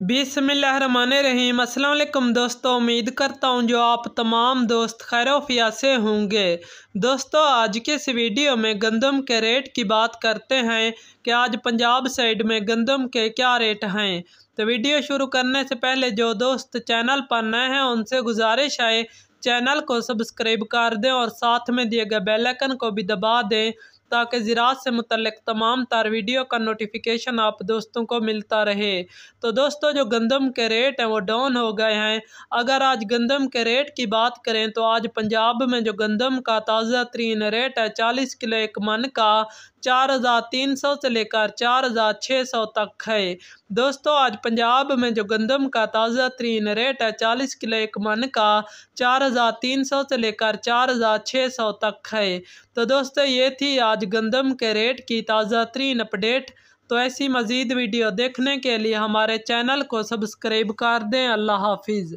बिसमीम अल्लाम दोस्तों, उम्मीद करता हूँ जो आप तमाम दोस्त खैरोफिया से होंगे। दोस्तों, आज के इस वीडियो में गंदम के रेट की बात करते हैं कि आज पंजाब साइड में गंदम के क्या रेट हैं। तो वीडियो शुरू करने से पहले जो दोस्त चैनल पर नए हैं, उनसे गुजारिश है, चैनल को सब्सक्राइब कर दें और साथ में दिए गए बेलैकन को भी दबा दें। ताकि ज़रात से मुतलक तमाम तार वीडियो का नोटिफिकेशन आप दोस्तों को मिलता रहे। तो दोस्तों, जो गंदम के रेट हैं वो डाउन हो गए हैं। अगर आज गंदम के रेट की बात करें तो आज पंजाब में जो गंदम का ताज़ा तरीन रेट है, चालीस किलो एक मन का चार हज़ार तीन सौ से लेकर चार हज़ार छः सौ तक है। दोस्तों, आज पंजाब में जो गंदम का ताज़ा तरीन रेट है, चालीस किलो एक मन का चार हज़ार तीन सौ से लेकर चार हज़ार छः सौ तक है। तो दोस्तों, ये थी आज गंदम के रेट की ताज़ा तरीन अपडेट। तो ऐसी मज़ीद वीडियो देखने के लिए हमारे चैनल को सब्सक्राइब कर दें। अल्लाह हाफिज़।